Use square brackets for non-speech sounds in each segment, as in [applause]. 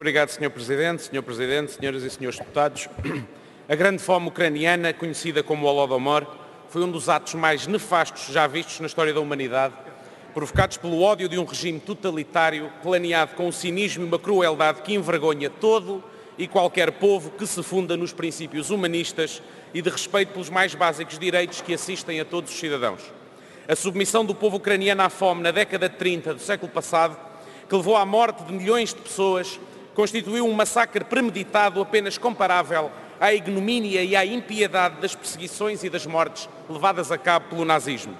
Obrigado, Sr. Presidente, Sr. Presidente, Senhoras e Senhores Deputados. [clears throat] A grande fome ucraniana, conhecida como Holodomor, foi um dos atos mais nefastos já vistos na história da humanidade, provocados pelo ódio de um regime totalitário, planeado com um cinismo e uma crueldade que envergonha todo e qualquer povo que se funda nos princípios humanistas e de respeito pelos mais básicos direitos que assistem a todos os cidadãos. A submissão do povo ucraniano à fome na década de 30 do século passado, que levou à morte de milhões de pessoas, constituiu um massacre premeditado apenas comparável à ignomínia e à impiedade das perseguições e das mortes levadas a cabo pelo nazismo.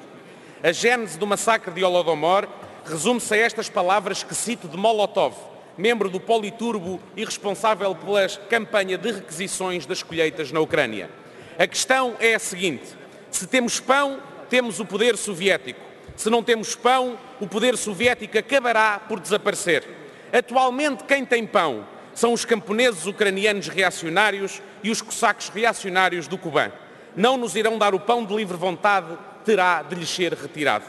A gênese do massacre de Holodomor resume-se a estas palavras que cito de Molotov, membro do Politurbo e responsável pela campanha de requisições das colheitas na Ucrânia. A questão é a seguinte, se temos pão, temos o poder soviético. Se não temos pão, o poder soviético acabará por desaparecer. Atualmente, quem tem pão são os camponeses ucranianos reacionários e os cossacos reacionários do Cuban. Não nos irão dar o pão de livre vontade, terá de lhes ser retirado.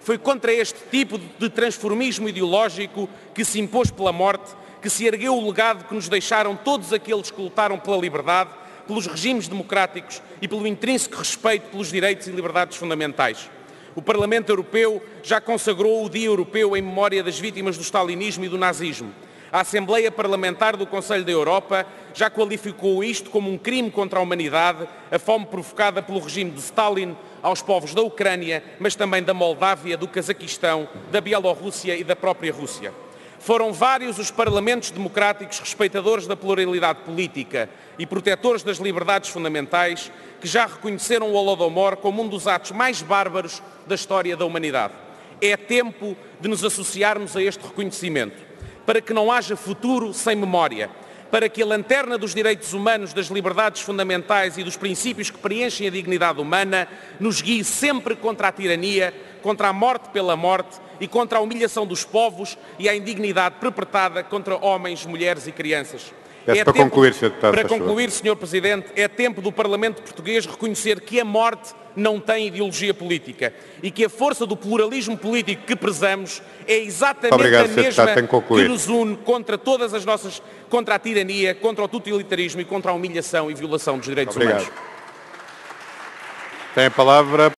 Foi contra este tipo de transformismo ideológico que se impôs pela morte, que se ergueu o legado que nos deixaram todos aqueles que lutaram pela liberdade, pelos regimes democráticos e pelo intrínseco respeito pelos direitos e liberdades fundamentais. O Parlamento Europeu já consagrou o Dia Europeu em memória das vítimas do stalinismo e do nazismo. A Assembleia Parlamentar do Conselho da Europa já qualificou isto como um crime contra a humanidade, a fome provocada pelo regime de Stalin aos povos da Ucrânia, mas também da Moldávia, do Cazaquistão, da Bielorrússia e da própria Rússia. Foram vários os parlamentos democráticos respeitadores da pluralidade política e protetores das liberdades fundamentais que já reconheceram o Holodomor como um dos atos mais bárbaros da história da humanidade. É tempo de nos associarmos a este reconhecimento, para que não haja futuro sem memória, para que a lanterna dos direitos humanos, das liberdades fundamentais e dos princípios que preenchem a dignidade humana nos guie sempre contra a tirania, contra a morte pela morte e contra a humilhação dos povos e a indignidade perpetrada contra homens, mulheres e crianças. Peço É para tempo- concluir, Sr. Deputado, Para concluir, Sr. Presidente, é tempo do Parlamento Português reconhecer que a morte não tem ideologia política e que a força do pluralismo político que prezamos é exatamente Obrigado, a mesma Deputado, que nos une contra todas as nossas, contra a tirania, contra o totalitarismo e contra a humilhação e violação dos direitos Obrigado. humanos. Tem a palavra